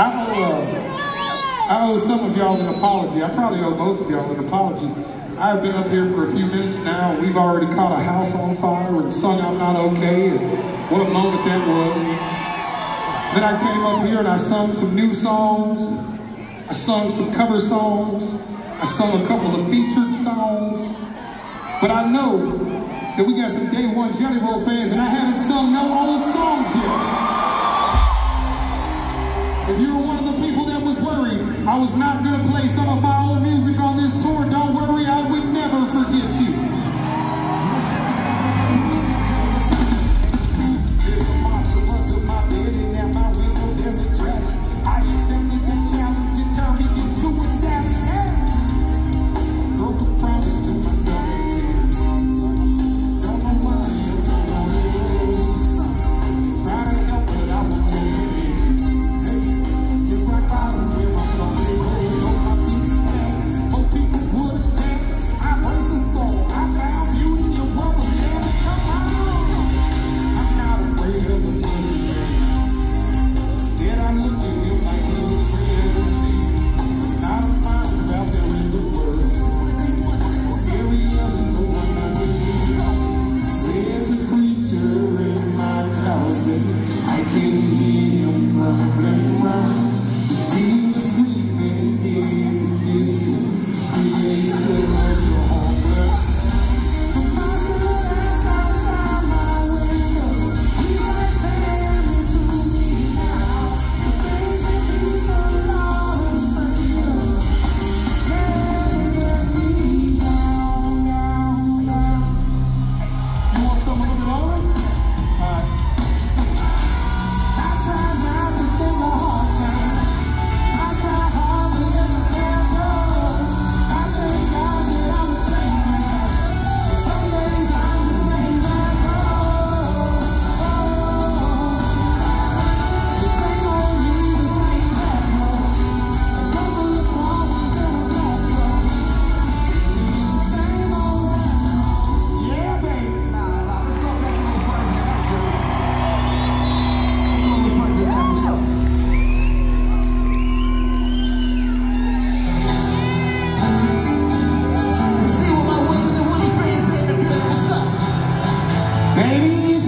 I owe, uh, I owe some of y'all an apology. I probably owe most of y'all an apology. I've been up here for a few minutes now. and We've already caught a house on fire and sung I'm Not Okay. And what a moment that was. Then I came up here and I sung some new songs. I sung some cover songs. I sung a couple of featured songs. But I know that we got some day one Jelly Roll fans and I haven't sung no old songs yet. If you were one of the people that was worried I was not going to play some of my old music on this tour, don't worry, I would never forget you. Baby,